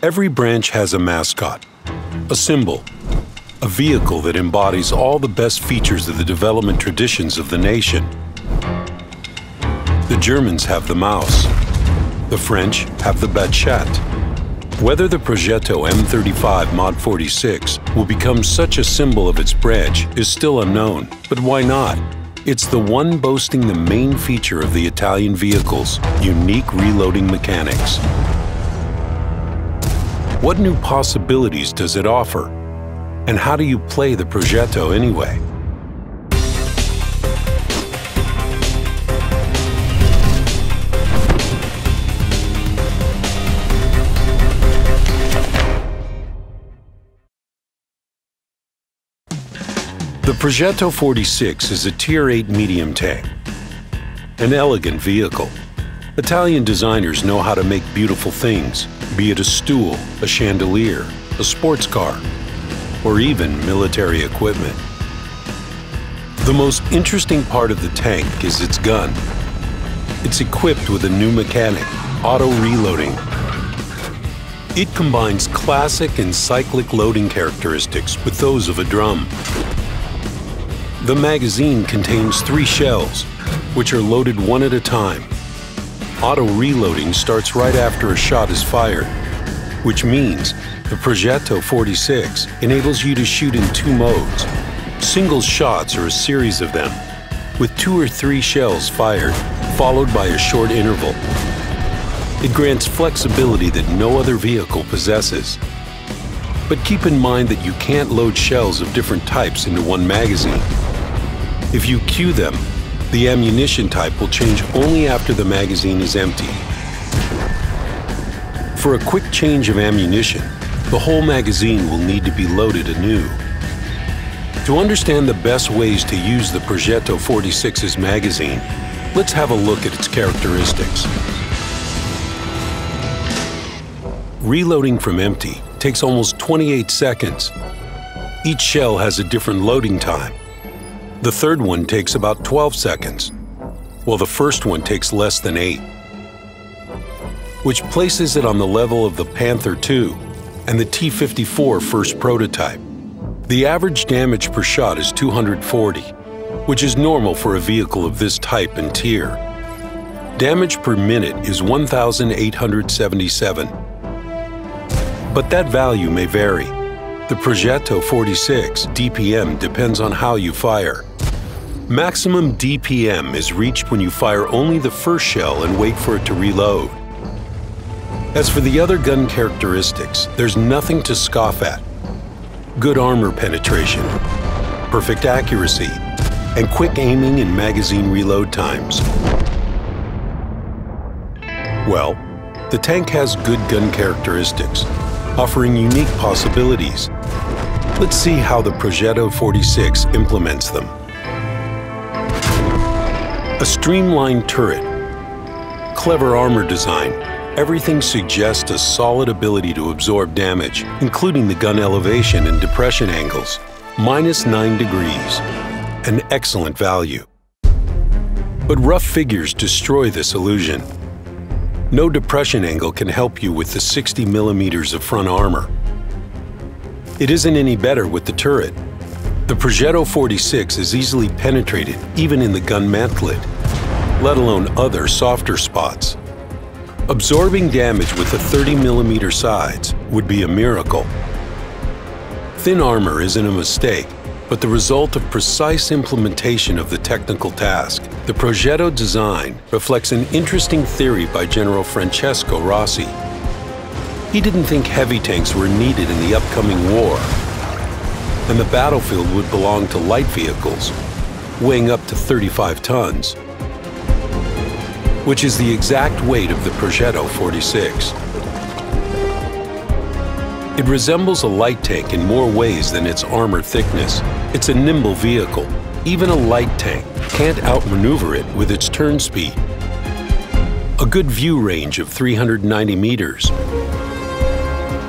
Every branch has a mascot, a symbol, a vehicle that embodies all the best features of the development traditions of the nation. The Germans have the Maus. The French have the Batchat. Whether the Progetto M35 Mod 46 will become such a symbol of its branch is still unknown, but why not? It's the one boasting the main feature of the Italian vehicle's unique reloading mechanics. What new possibilities does it offer? And how do you play the Progetto anyway? The Progetto 46 is a Tier 8 medium tank, an elegant vehicle. Italian designers know how to make beautiful things, be it a stool, a chandelier, a sports car, or even military equipment. The most interesting part of the tank is its gun. It's equipped with a new mechanic, auto reloading. It combines classic and cyclic loading characteristics with those of a drum. The magazine contains three shells, which are loaded one at a time. Auto reloading starts right after a shot is fired, which means the Progetto 46 enables you to shoot in two modes. Single shots or a series of them, with two or three shells fired, followed by a short interval. It grants flexibility that no other vehicle possesses. But keep in mind that you can't load shells of different types into one magazine. If you queue them, the ammunition type will change only after the magazine is empty. For a quick change of ammunition, the whole magazine will need to be loaded anew. To understand the best ways to use the Progetto 46's magazine, let's have a look at its characteristics. Reloading from empty takes almost 28 seconds. Each shell has a different loading time. The third one takes about 12 seconds, while the first one takes less than 8, which places it on the level of the Panther II and the T-54 first prototype. The average damage per shot is 240, which is normal for a vehicle of this type and tier. Damage per minute is 1,877, but that value may vary. The Progetto 46 DPM depends on how you fire. Maximum DPM is reached when you fire only the first shell and wait for it to reload. As for the other gun characteristics, there's nothing to scoff at. Good armor penetration, perfect accuracy, and quick aiming and magazine reload times. Well, the tank has good gun characteristics, offering unique possibilities. Let's see how the Progetto 46 implements them. A streamlined turret, clever armor design, everything suggests a solid ability to absorb damage, including the gun elevation and depression angles, minus 9 degrees, an excellent value. But rough figures destroy this illusion. No depression angle can help you with the 60 millimeters of front armor. It isn't any better with the turret, the Progetto 46 is easily penetrated even in the gun mantlet, let alone other softer spots. Absorbing damage with the 30mm sides would be a miracle. Thin armor isn't a mistake, but the result of precise implementation of the technical task. The Progetto design reflects an interesting theory by General Francesco Rossi. He didn't think heavy tanks were needed in the upcoming war, and the battlefield would belong to light vehicles, weighing up to 35 tons, which is the exact weight of the Progetto 46. It resembles a light tank in more ways than its armor thickness. It's a nimble vehicle. Even a light tank can't outmaneuver it with its turn speed. A good view range of 390 meters,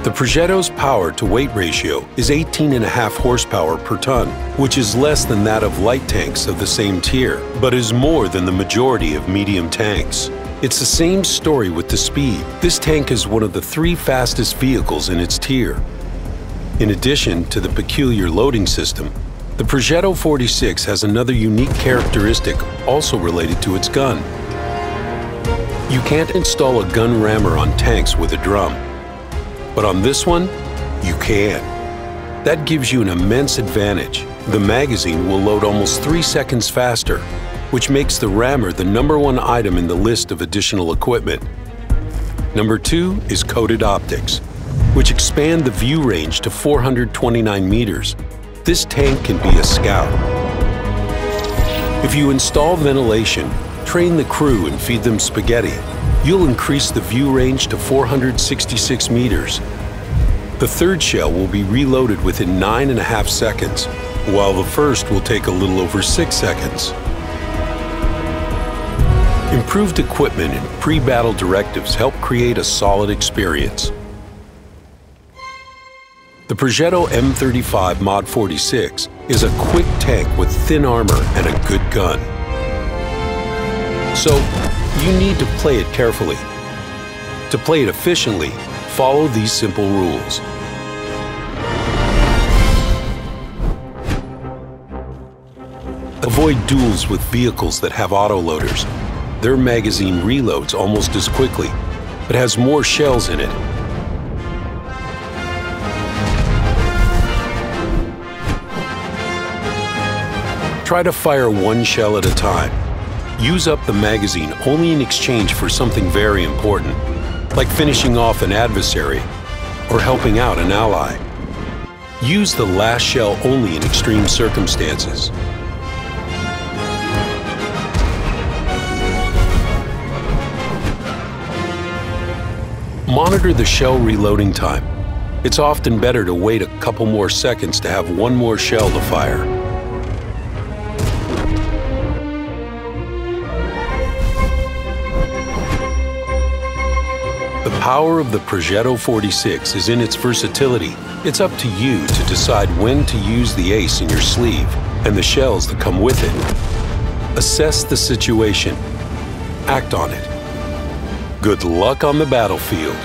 the Progetto's power to weight ratio is 18.5 horsepower per ton, which is less than that of light tanks of the same tier, but is more than the majority of medium tanks. It's the same story with the speed. This tank is one of the three fastest vehicles in its tier. In addition to the peculiar loading system, the Progetto 46 has another unique characteristic also related to its gun. You can't install a gun rammer on tanks with a drum, but on this one, you can. That gives you an immense advantage. The magazine will load almost three seconds faster, which makes the rammer the number one item in the list of additional equipment. Number two is coated optics, which expand the view range to 429 meters. This tank can be a scout. If you install ventilation, train the crew and feed them spaghetti, you'll increase the view range to 466 meters. The third shell will be reloaded within nine and a half seconds, while the first will take a little over six seconds. Improved equipment and pre-battle directives help create a solid experience. The Progetto M35 Mod 46 is a quick tank with thin armor and a good gun. So, you need to play it carefully. To play it efficiently, follow these simple rules. Avoid duels with vehicles that have autoloaders. Their magazine reloads almost as quickly, but has more shells in it. Try to fire one shell at a time. Use up the magazine only in exchange for something very important, like finishing off an adversary or helping out an ally. Use the last shell only in extreme circumstances. Monitor the shell reloading time. It's often better to wait a couple more seconds to have one more shell to fire. The power of the Progetto 46 is in its versatility. It's up to you to decide when to use the ace in your sleeve and the shells that come with it. Assess the situation. Act on it. Good luck on the battlefield.